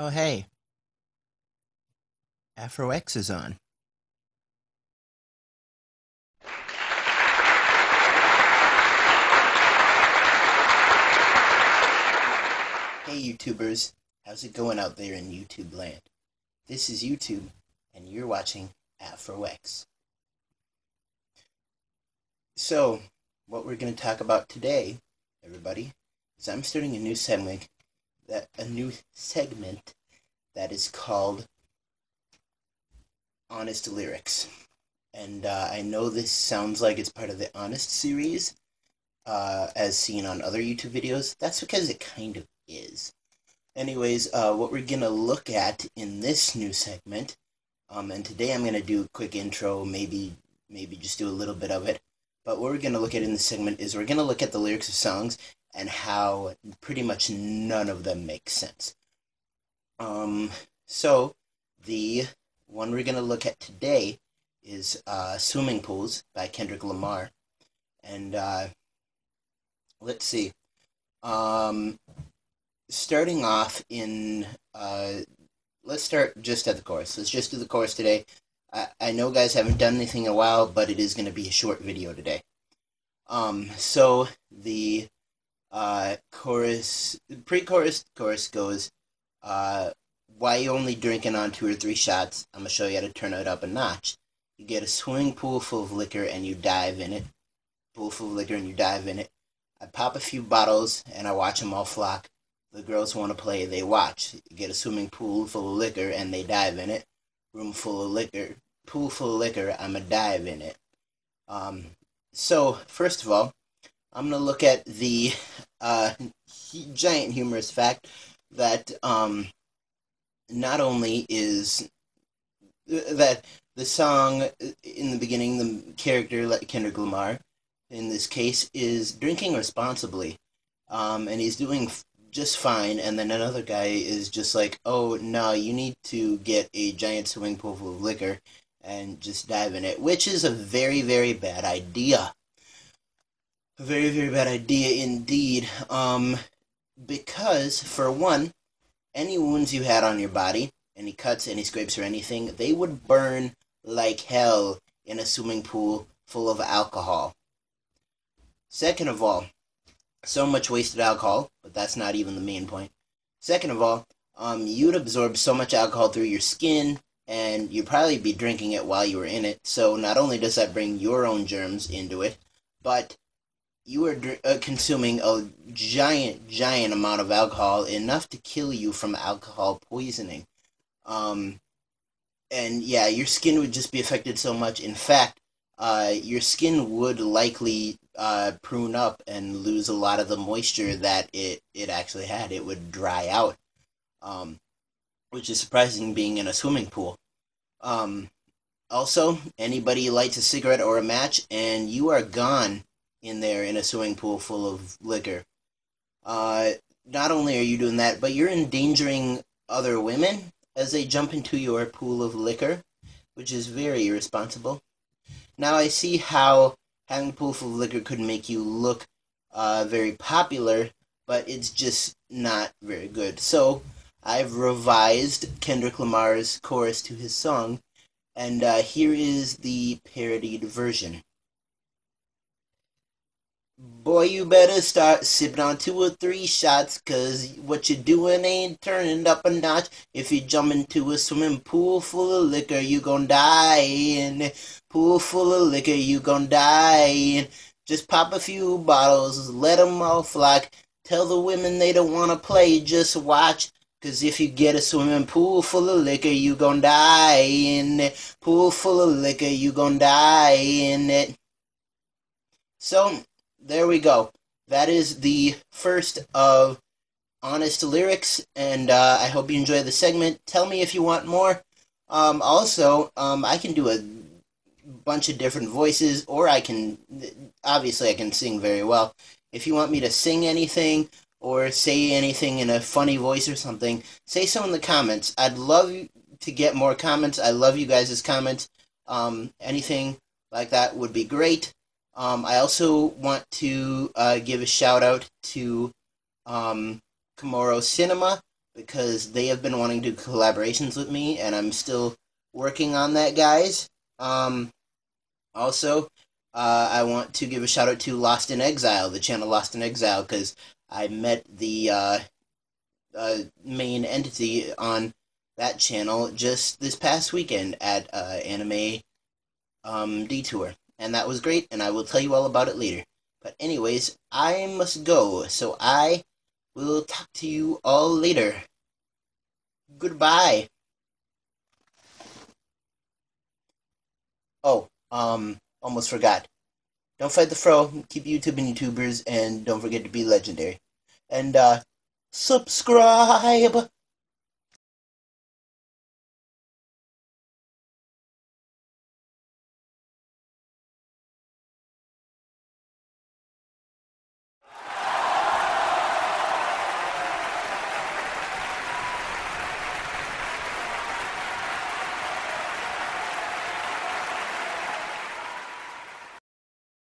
Oh, hey. Afro X is on. Hey, YouTubers. How's it going out there in YouTube land? This is YouTube, and you're watching Afro X. So, what we're going to talk about today, everybody, is I'm starting a new segment that a new segment that is called Honest Lyrics. And uh, I know this sounds like it's part of the Honest series, uh, as seen on other YouTube videos. That's because it kind of is. Anyways, uh, what we're going to look at in this new segment, um, and today I'm going to do a quick intro, maybe maybe just do a little bit of it. But what we're going to look at in this segment is we're going to look at the lyrics of songs and how pretty much none of them make sense. Um, so, the one we're going to look at today is uh, Swimming Pools by Kendrick Lamar. And uh, let's see. Um, starting off in, uh, let's start just at the chorus. Let's just do the chorus today. I, I know guys haven't done anything in a while, but it is going to be a short video today. Um, so the uh, chorus, pre-chorus, chorus goes, uh, why you only drinking on two or three shots? I'm gonna show you how to turn it up a notch. You get a swimming pool full of liquor and you dive in it. Pool full of liquor and you dive in it. I pop a few bottles and I watch them all flock. The girls want to play, they watch. You get a swimming pool full of liquor and they dive in it. Room full of liquor, pool full of liquor, I'ma dive in it. Um, so, first of all, I'm going to look at the uh, giant humorous fact that um, not only is that the song in the beginning, the character Kendrick Lamar, in this case, is drinking responsibly, um, and he's doing just fine. And then another guy is just like, "Oh no, you need to get a giant swimming pool full of liquor and just dive in it," which is a very, very bad idea. Very, very bad idea indeed. Um, because for one, any wounds you had on your body, any cuts, any scrapes, or anything, they would burn like hell in a swimming pool full of alcohol. Second of all, so much wasted alcohol, but that's not even the main point. Second of all, um, you'd absorb so much alcohol through your skin, and you'd probably be drinking it while you were in it. So not only does that bring your own germs into it, but you are uh, consuming a giant, giant amount of alcohol, enough to kill you from alcohol poisoning. Um, and yeah, your skin would just be affected so much. In fact, uh, your skin would likely uh, prune up and lose a lot of the moisture that it, it actually had. It would dry out, um, which is surprising being in a swimming pool. Um, also, anybody lights a cigarette or a match, and you are gone in there in a swimming pool full of liquor. Uh, not only are you doing that, but you're endangering other women as they jump into your pool of liquor, which is very irresponsible. Now I see how having a pool full of liquor could make you look uh, very popular, but it's just not very good. So I've revised Kendrick Lamar's chorus to his song, and uh, here is the parodied version. Boy, you better start sipping on two or three shots, cause what you're doing ain't turning up a notch. If you jump into a swimming pool full of liquor, you gon' die in it. Pool full of liquor, you gon' die in Just pop a few bottles, let them all flock. Tell the women they don't wanna play, just watch. Cause if you get a swimming pool full of liquor, you gon' die in it. Pool full of liquor, you gon' die in it. So, there we go. That is the first of honest lyrics, and uh, I hope you enjoy the segment. Tell me if you want more. Um, also, um, I can do a bunch of different voices, or I can obviously I can sing very well. If you want me to sing anything or say anything in a funny voice or something, say so in the comments. I'd love to get more comments. I love you guys' comments. Um, anything like that would be great. Um, I also want to uh, give a shout out to um, Komoro Cinema because they have been wanting to do collaborations with me, and I'm still working on that, guys. Um, also, uh, I want to give a shout out to Lost in Exile, the channel Lost in Exile, because I met the uh, uh, main entity on that channel just this past weekend at uh, Anime um, Detour, and that was great, and I will tell you all about it later. But anyways, I must go, so I will talk to you all later. Goodbye. Oh, um, almost forgot. Don't fight the fro, keep YouTubing YouTubers, and don't forget to be legendary. And, uh, subscribe!